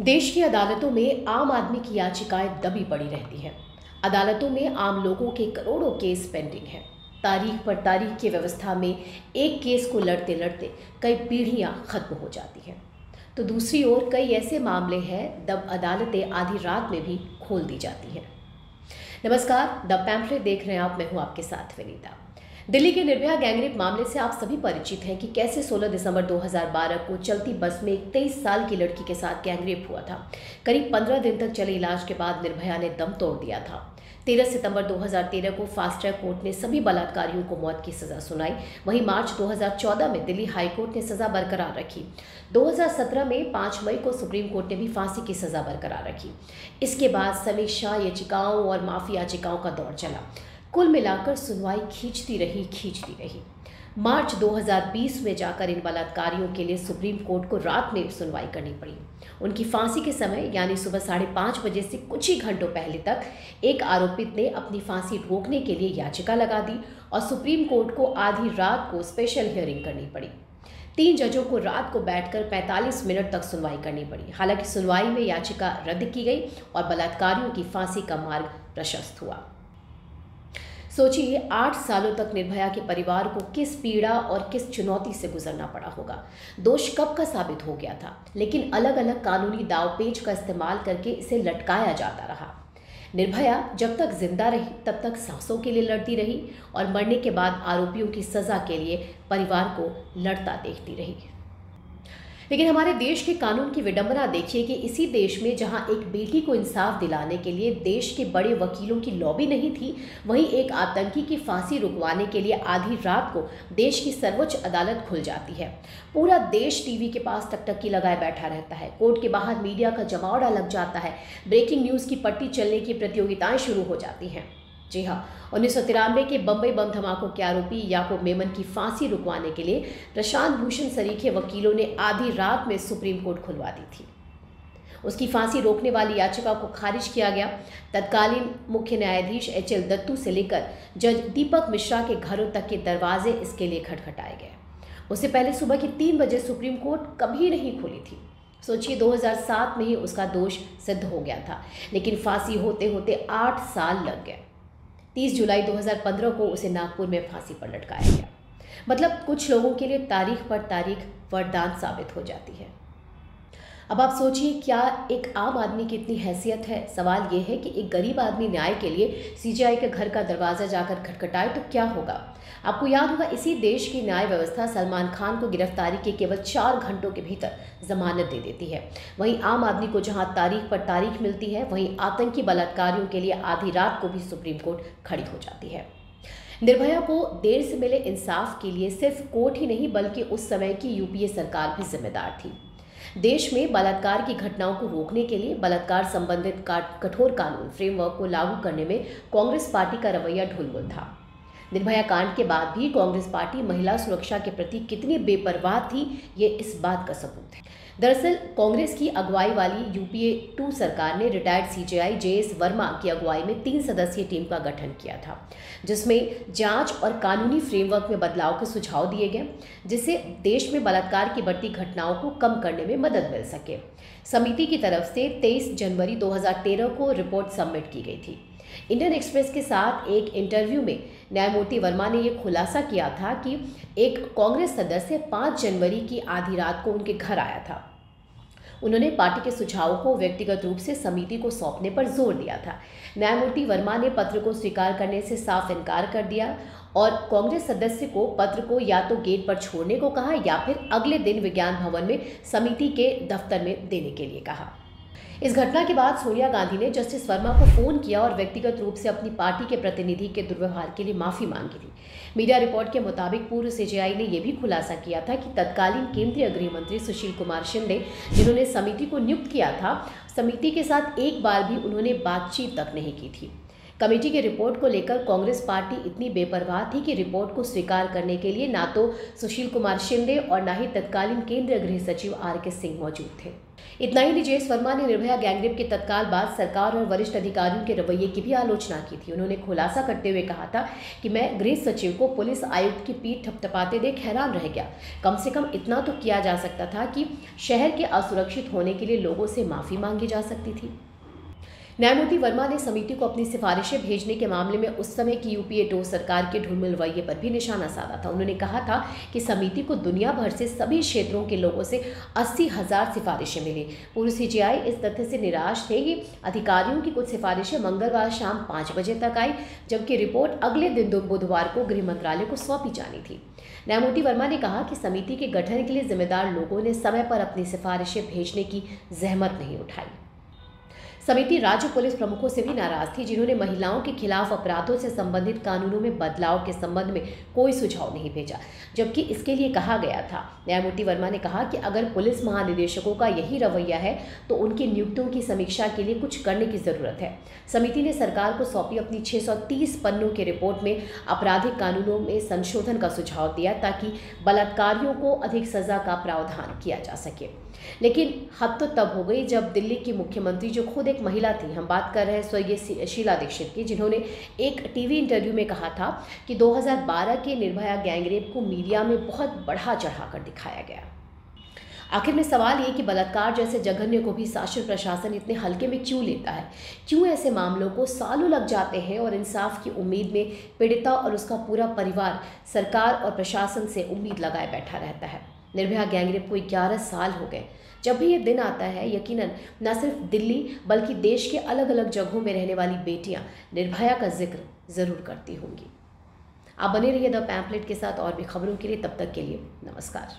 देश की अदालतों में आम आदमी की याचिकाएँ दबी पड़ी रहती हैं। अदालतों में आम लोगों के करोड़ों केस पेंडिंग हैं। तारीख पर तारीख की व्यवस्था में एक केस को लड़ते लड़ते कई पीढ़ियाँ खत्म हो जाती हैं। तो दूसरी ओर कई ऐसे मामले हैं जब अदालतें आधी रात में भी खोल दी जाती हैं। नमस्कार, द पैम्फलेट देख रहे हैं आप, मैं हूँ आपके साथ विनीता। दिल्ली के निर्भया गैंगरेप मामले से आप सभी परिचित हैं कि कैसे 16 दिसंबर 2012 को चलती बस में एक तेईस साल की लड़की के साथ गैंगरेप हुआ था। करीब 15 दिन तक चले इलाज के बाद निर्भया ने दम तोड़ दिया था। 13 सितंबर 2013 को फास्ट ट्रैक कोर्ट ने सभी बलात्कारियों को मौत की सजा सुनाई। वहीं मार्च 2014 में दिल्ली हाई कोर्ट ने सजा बरकरार रखी। 2017 में 5 मई को सुप्रीम कोर्ट ने भी फांसी की सजा बरकरार रखी। इसके बाद समीक्षा याचिकाओं और माफ़ी याचिकाओं का दौर चला। कुल मिलाकर सुनवाई खींचती रही खींचती रही। मार्च 2020 में जाकर इन बलात्कारियों के लिए सुप्रीम कोर्ट को रात में सुनवाई करनी पड़ी। उनकी फांसी के समय, यानी सुबह साढ़े पाँच बजे से कुछ ही घंटों पहले तक, एक आरोपित ने अपनी फांसी रोकने के लिए याचिका लगा दी और सुप्रीम कोर्ट को आधी रात को स्पेशल हियरिंग करनी पड़ी। तीन जजों को रात को बैठकर 45 मिनट तक सुनवाई करनी पड़ी। हालाँकि सुनवाई में याचिका रद्द की गई और बलात्कारियों की फांसी का मार्ग प्रशस्त हुआ। सोचिए, आठ सालों तक निर्भया के परिवार को किस पीड़ा और किस चुनौती से गुजरना पड़ा होगा। दोष कब का साबित हो गया था, लेकिन अलग अलग कानूनी दावपेच का इस्तेमाल करके इसे लटकाया जाता रहा। निर्भया जब तक ज़िंदा रही, तब तक सांसों के लिए लड़ती रही और मरने के बाद आरोपियों की सजा के लिए परिवार को लड़ता देखती रही। लेकिन हमारे देश के कानून की विडंबना देखिए कि इसी देश में जहाँ एक बेटी को इंसाफ दिलाने के लिए देश के बड़े वकीलों की लॉबी नहीं थी, वहीं एक आतंकी की फांसी रुकवाने के लिए आधी रात को देश की सर्वोच्च अदालत खुल जाती है। पूरा देश टीवी के पास टकटकी लगाए बैठा रहता है। कोर्ट के बाहर मीडिया का जमावड़ा लग जाता है। ब्रेकिंग न्यूज़ की पट्टी चलने की प्रतियोगिताएँ शुरू हो जाती हैं। जी हाँ। उन्नीस सौ तिरानवे के बम्बई बम धमाकों के आरोपी याकूब मेमन की फांसी रुकवाने के लिए प्रशांत भूषण सरीखे वकीलों ने आधी रात में सुप्रीम कोर्ट खुलवा दी थी। उसकी फांसी रोकने वाली याचिका को खारिज किया गया। तत्कालीन मुख्य न्यायाधीश एच एल दत्तू से लेकर जज दीपक मिश्रा के घरों तक के दरवाजे इसके लिए खटखटाए गए। उससे पहले सुबह के तीन बजे सुप्रीम कोर्ट कभी नहीं खुली थी। सोचिए 2007 में ही उसका दोष सिद्ध हो गया था, लेकिन फांसी होते होते आठ साल लग गए। 30 जुलाई 2015 को उसे नागपुर में फांसी पर लटकाया गया। मतलब कुछ लोगों के लिए तारीख पर तारीख वरदान साबित हो जाती है। अब आप सोचिए, क्या एक आम आदमी की इतनी हैसियत है? सवाल ये है कि एक गरीब आदमी न्याय के लिए सीजीआई के घर का दरवाज़ा जाकर खटखटाए तो क्या होगा? आपको याद होगा, इसी देश की न्याय व्यवस्था सलमान खान को गिरफ्तारी के केवल चार घंटों के भीतर जमानत दे देती है। वहीं आम आदमी को जहाँ तारीख पर तारीख मिलती है, वहीं आतंकी बलात्कारियों के लिए आधी रात को भी सुप्रीम कोर्ट खड़ी हो जाती है। निर्भया को देर से मिले इंसाफ के लिए सिर्फ़ कोर्ट ही नहीं, बल्कि उस समय की यूपीए सरकार भी जिम्मेदार थी। देश में बलात्कार की घटनाओं को रोकने के लिए बलात्कार संबंधित कठोर कानून फ्रेमवर्क को लागू करने में कांग्रेस पार्टी का रवैया ढुलमुल था निर्भया कांड के बाद भी कांग्रेस पार्टी महिला सुरक्षा के प्रति कितनी बेपरवाह थी, ये इस बात का सबूत है। दरअसल, कांग्रेस की अगुवाई वाली यूपीए टू सरकार ने रिटायर्ड सीजेआई जेएस वर्मा की अगुवाई में तीन सदस्यीय टीम का गठन किया था, जिसमें जाँच और कानूनी फ्रेमवर्क में बदलाव के सुझाव दिए गए, जिससे देश में बलात्कार की बढ़ती घटनाओं को कम करने में मदद मिल सके। समिति की तरफ़ से 23 जनवरी 2013 को रिपोर्ट सबमिट की गई थी। इंडियन एक्सप्रेस के साथ एक इंटरव्यू में न्यायमूर्ति वर्मा ने यह खुलासा किया था कि एक कांग्रेस सदस्य 5 जनवरी की आधी रात को उनके घर आया था। उन्होंने पार्टी के सुझावों को व्यक्तिगत रूप से समिति को सौंपने पर ज़ोर दिया था। न्यायमूर्ति वर्मा ने पत्र को स्वीकार करने से साफ़ इनकार कर दिया और कांग्रेस सदस्य को पत्र को या तो गेट पर छोड़ने को कहा या फिर अगले दिन विज्ञान भवन में समिति के दफ्तर में देने के लिए कहा। इस घटना के बाद सोनिया गांधी ने जस्टिस वर्मा को फ़ोन किया और व्यक्तिगत रूप से अपनी पार्टी के प्रतिनिधि के दुर्व्यवहार के लिए माफ़ी मांगी थी। मीडिया रिपोर्ट के मुताबिक पूर्व सीजीआई ने यह भी खुलासा किया था कि तत्कालीन केंद्रीय गृह मंत्री सुशील कुमार शिंदे, जिन्होंने समिति को नियुक्त किया था, समिति के साथ एक बार भी उन्होंने बातचीत तक नहीं की थी। कमेटी की रिपोर्ट को लेकर कांग्रेस पार्टी इतनी बेपरवाह थी कि रिपोर्ट को स्वीकार करने के लिए ना तो सुशील कुमार शिंदे और ना ही तत्कालीन केंद्रीय गृह सचिव आर के सिंह मौजूद थे। इतना ही निजेश वर्मा ने निर्भया गैंगरेप के तत्काल बाद सरकार और वरिष्ठ अधिकारियों के रवैये की भी आलोचना की थी। उन्होंने खुलासा करते हुए कहा था कि मैं गृह सचिव को पुलिस आयुक्त की पीठ थपथपाते देख हैरान रह गया। कम से कम इतना तो किया जा सकता था कि शहर के असुरक्षित होने के लिए लोगों से माफ़ी मांगी जा सकती थी। न्यायमूर्ति वर्मा ने समिति को अपनी सिफारिशें भेजने के मामले में उस समय की यूपीए टो सरकार के ढुलमुल रवैये पर भी निशाना साधा था। उन्होंने कहा था कि समिति को दुनिया भर से सभी क्षेत्रों के लोगों से अस्सी हज़ार सिफारिशें मिली। पूर्व सीजीआई इस तथ्य से निराश थे कि अधिकारियों की कुछ सिफारिशें मंगलवार शाम पाँच बजे तक आई, जबकि रिपोर्ट अगले दिन बुधवार को गृह मंत्रालय को सौंपी जानी थी। न्यायमूर्ति वर्मा ने कहा कि समिति के गठन के लिए जिम्मेदार लोगों ने समय पर अपनी सिफारिशें भेजने की जहमत नहीं उठाई। समिति राज्य पुलिस प्रमुखों से भी नाराज़ थी, जिन्होंने महिलाओं के खिलाफ अपराधों से संबंधित कानूनों में बदलाव के संबंध में कोई सुझाव नहीं भेजा, जबकि इसके लिए कहा गया था। न्यायमूर्ति वर्मा ने कहा कि अगर पुलिस महानिदेशकों का यही रवैया है तो उनकी नियुक्तियों की समीक्षा के लिए कुछ करने की ज़रूरत है। समिति ने सरकार को सौंपी अपनी 630 पन्नों की रिपोर्ट में आपराधिक कानूनों में संशोधन का सुझाव दिया, ताकि बलात्कारियों को अधिक सजा का प्रावधान किया जा सके। लेकिन हद तो तब हो गई जब दिल्ली की मुख्यमंत्री जो खुद एक महिला थी। हम बात कर रहे हैं स्वर्गीय शीला दीक्षित की, जिन्होंने एक टीवी इंटरव्यू में कहा था कि 2012 के निर्भया गैंगरेप को मीडिया में बहुत बढ़ा चढ़ाकर दिखाया गया। आखिर में सवाल ये कि बलात्कार जैसे जघन्य को भी शासन प्रशासन इतने हल्के में क्यों लेता है? क्यों ऐसे मामलों को सालों लग जाते हैं और इंसाफ की उम्मीद में पीड़िता और उसका पूरा परिवार सरकार और प्रशासन से उम्मीद लगाए बैठा रहता है? निर्भया गैंगरेप को ग्यारह साल हो गए। जब भी ये दिन आता है, यकीनन, न सिर्फ़ दिल्ली, बल्कि देश के अलग अलग जगहों में रहने वाली बेटियाँ निर्भया का ज़िक्र ज़रूर करती होंगी। आप बने रहिए द पैम्पलेट के साथ और भी खबरों के लिए तब तक के लिए नमस्कार।